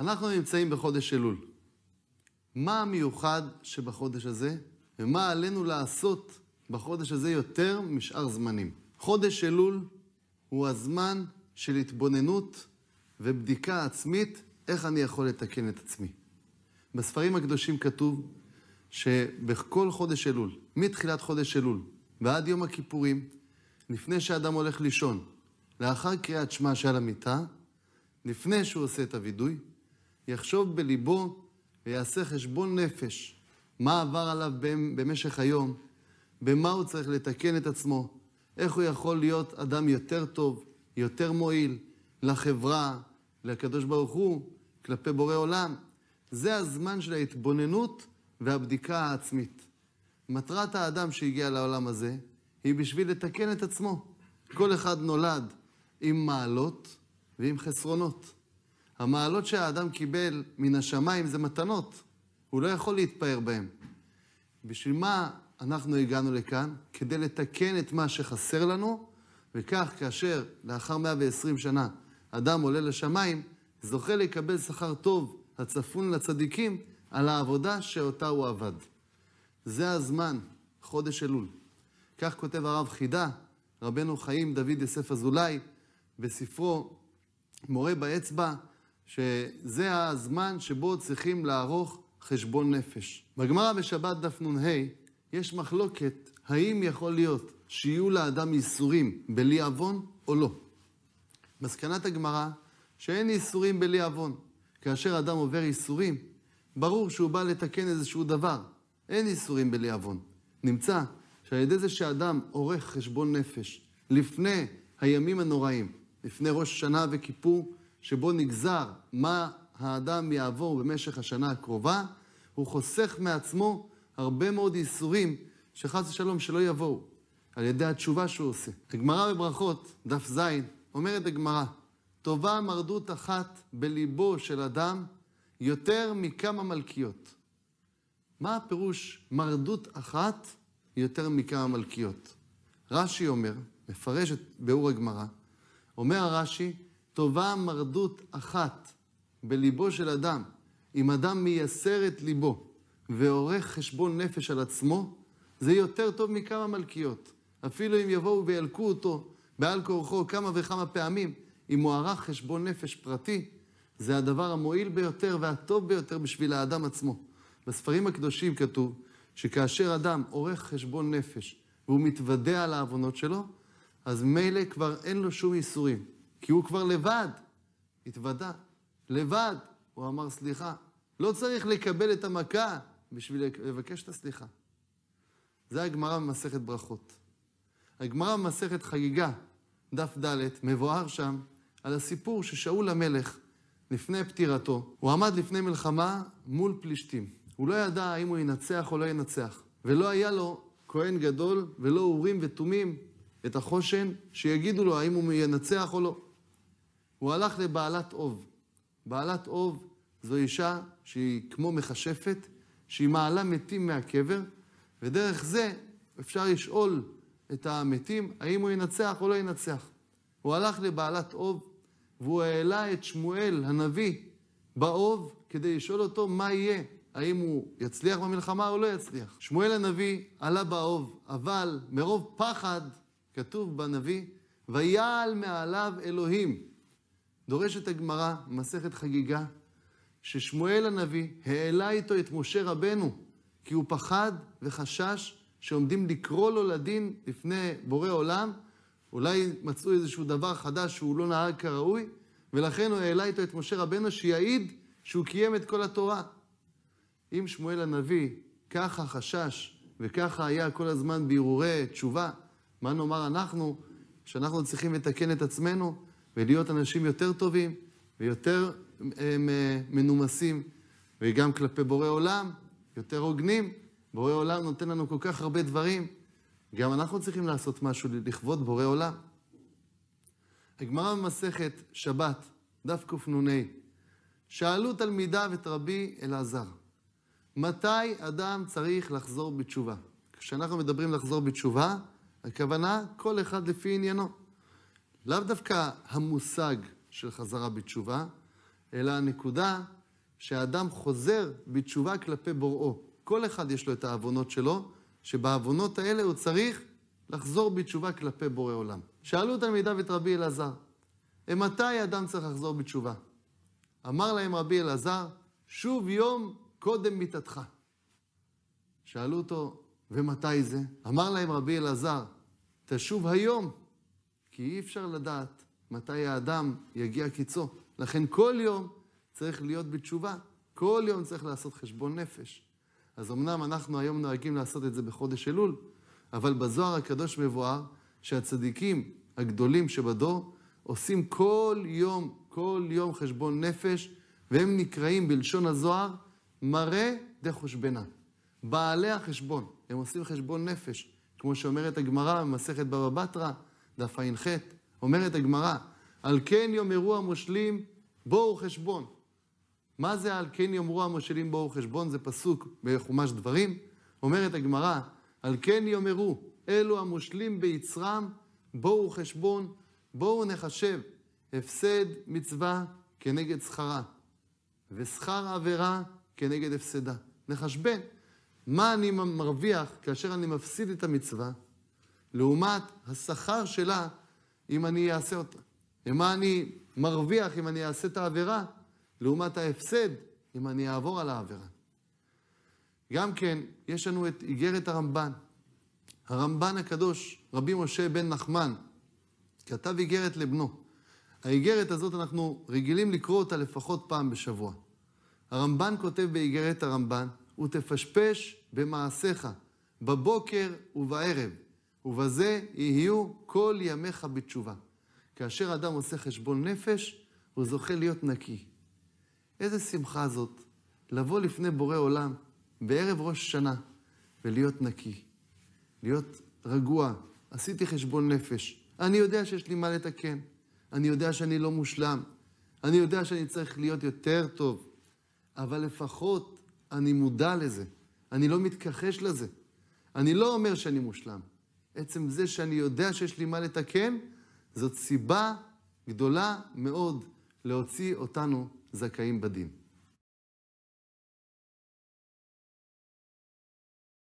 אנחנו נמצאים בחודש אלול. מה המיוחד שבחודש הזה, ומה עלינו לעשות בחודש הזה יותר משאר זמנים? חודש אלול הוא הזמן של התבוננות ובדיקה עצמית, איך אני יכול לתקן את עצמי. בספרים הקדושים כתוב שבכל חודש אלול, מתחילת חודש אלול ועד יום הכיפורים, לפני שאדם הולך לישון, לאחר קריאת שמע שעל המיטה, לפני שהוא עושה את הווידוי, יחשוב בליבו ויעשה חשבון נפש, מה עבר עליו במשך היום, במה הוא צריך לתקן את עצמו, איך הוא יכול להיות אדם יותר טוב, יותר מועיל לחברה, לקדוש ברוך הוא, כלפי בורא עולם. זה הזמן של ההתבוננות והבדיקה העצמית. מטרת האדם שהגיע לעולם הזה היא בשביל לתקן את עצמו. כל אחד נולד עם מעלות ועם חסרונות. המעלות שהאדם קיבל מן השמיים זה מתנות, הוא לא יכול להתפאר בהן. בשביל מה אנחנו הגענו לכאן? כדי לתקן את מה שחסר לנו, וכך כאשר לאחר 120 שנה אדם עולה לשמיים, זוכה לקבל שכר טוב הצפון לצדיקים על העבודה שאותה הוא עבד. זה הזמן, חודש אלול. כך כותב הרב חידה, רבנו חיים דוד יוסף אזולאי, בספרו מורה באצבע, שזה הזמן שבו צריכים לערוך חשבון נפש. בגמרא בשבת דף נ"ה יש מחלוקת האם יכול להיות שיהיו לאדם ייסורים בלי עוון או לא. מסקנת הגמרא שאין ייסורים בלי עוון. כאשר אדם עובר ייסורים, ברור שהוא בא לתקן איזשהו דבר. אין ייסורים בלי עוון. נמצא שעל ידי זה שאדם עורך חשבון נפש לפני הימים הנוראים, לפני ראש שנה וכיפור, שבו נגזר מה האדם יעבור במשך השנה הקרובה, הוא חוסך מעצמו הרבה מאוד ייסורים שחס ושלום שלא יבואו, על ידי התשובה שהוא עושה. הגמרא בברכות, דף ז', אומרת הגמרא, טובה מרדות אחת בליבו של אדם יותר מכמה מלכיות. מה הפירוש מרדות אחת יותר מכמה מלכיות? רש"י אומר, מפרש את ביאור הגמרא, אומר הרש"י, טובה מרדות אחת בליבו של אדם, אם אדם מייסר את ליבו ועורך חשבון נפש על עצמו, זה יותר טוב מכמה מלכיות. אפילו אם יבואו וילקו אותו בעל כורחו כמה וכמה פעמים, אם הוא ערך חשבון נפש פרטי, זה הדבר המועיל ביותר והטוב ביותר בשביל האדם עצמו. בספרים הקדושים כתוב שכאשר אדם עורך חשבון נפש והוא מתוודה על העוונות שלו, אז מילא כבר אין לו שום ייסורים. כי הוא כבר לבד, התוודה, לבד. הוא אמר סליחה. לא צריך לקבל את המכה בשביל לבקש את הסליחה. זה הגמרא במסכת ברכות. הגמרא במסכת חגיגה, דף ד', מבואר שם על הסיפור ששאול המלך, לפני פטירתו, הוא עמד לפני מלחמה מול פלישתים. הוא לא ידע האם הוא ינצח או לא ינצח. ולא היה לו כהן גדול ולא אורים ותומים את החושן שיגידו לו האם הוא ינצח או לא. הוא הלך לבעלת אוב. בעלת אוב זו אישה שהיא כמו מכשפת, שהיא מעלה מתים מהקבר, ודרך זה אפשר לשאול את המתים האם הוא ינצח או לא ינצח. הוא הלך לבעלת אוב, והוא העלה את שמואל הנביא באוב כדי לשאול אותו מה יהיה, האם הוא יצליח במלחמה או לא יצליח. שמואל הנביא עלה באוב, אבל מרוב פחד, כתוב בנביא, ויעל מעליו אלוהים. דורשת הגמרא, מסכת חגיגה, ששמואל הנביא העלה איתו את משה רבנו, כי הוא פחד וחשש שעומדים לקרוא לו לדין לפני בורא עולם, אולי מצאו איזשהו דבר חדש שהוא לא נהג כראוי, ולכן הוא העלה איתו את משה רבנו שיעיד שהוא קיים את כל התורה. אם שמואל הנביא ככה חשש וככה היה כל הזמן בהרהורי תשובה, מה נאמר אנחנו, שאנחנו צריכים לתקן את עצמנו ולהיות אנשים יותר טובים ויותר אה, מנומסים, וגם כלפי בורא עולם, יותר הוגנים. בורא עולם נותן לנו כל כך הרבה דברים, גם אנחנו צריכים לעשות משהו לכבוד בורא עולם. הגמרא במסכת שבת, דף קנ"ה, שאלו תלמידיו את רבי אלעזר, מתי אדם צריך לחזור בתשובה? כשאנחנו מדברים לחזור בתשובה, הכוונה כל אחד לפי עניינו. לאו דווקא המושג של חזרה בתשובה, אלא הנקודה שהאדם חוזר בתשובה כלפי בוראו. כל אחד יש לו את העוונות שלו, שבעוונות האלה הוא צריך לחזור בתשובה כלפי בורא עולם. שאלו תלמידיו את רבי אלעזר, מתי אדם צריך לחזור בתשובה? אמר להם רבי אלעזר, שוב יום קודם מיתתך. שאלו אותו, ומתי זה? אמר להם רבי אלעזר, תשוב היום, כי אי אפשר לדעת מתי האדם יגיע קיצו. לכן כל יום צריך להיות בתשובה. כל יום צריך לעשות חשבון נפש. אז אמנם אנחנו היום נוהגים לעשות את זה בחודש אלול, אבל בזוהר הקדוש מבואר שהצדיקים הגדולים שבדור עושים כל יום, כל יום חשבון נפש, והם נקראים בלשון הזוהר מראה דחושבנה. בעלי החשבון, הם עושים חשבון נפש, כמו שאומרת הגמרא במסכת בבא בתרא, דף ע"ח, אומרת הגמרא, על כן יאמרו המושלים בואו חשבון. מה זה על כן יאמרו המושלים בואו חשבון? זה פסוק בחומש דברים. אומרת הגמרא, על כן יאמרו אלו המושלים ביצרם בואו חשבון, בואו נחשב הפסד מצווה כנגד שכרה, ושכר עבירה כנגד הפסדה. נחשבן. מה אני מרוויח כאשר אני מפסיד את המצווה, לעומת השכר שלה אם אני אעשה אותה. ומה אני מרוויח אם אני אעשה את העבירה, לעומת ההפסד אם אני אעבור על העבירה. גם כן, יש לנו את איגרת הרמב"ן. הרמב"ן הקדוש, רבי משה בן נחמן, כתב איגרת לבנו. האיגרת הזאת, אנחנו רגילים לקרוא אותה לפחות פעם בשבוע. הרמב"ן כותב באיגרת הרמב"ן, ותפשפש במעשיך, בבוקר ובערב, ובזה יהיו כל ימיך בתשובה. כאשר אדם עושה חשבון נפש, הוא זוכה להיות נקי. איזה שמחה זאת, לבוא לפני בורא עולם בערב ראש השנה ולהיות נקי, להיות רגוע. עשיתי חשבון נפש, אני יודע שיש לי מה לתקן, אני יודע שאני לא מושלם, אני יודע שאני צריך להיות יותר טוב, אבל לפחות אני מודע לזה, אני לא מתכחש לזה. אני לא אומר שאני מושלם. עצם זה שאני יודע שיש לי מה לתקן, זאת סיבה גדולה מאוד להוציא אותנו זכאים בדין.